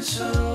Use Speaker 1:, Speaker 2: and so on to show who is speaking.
Speaker 1: so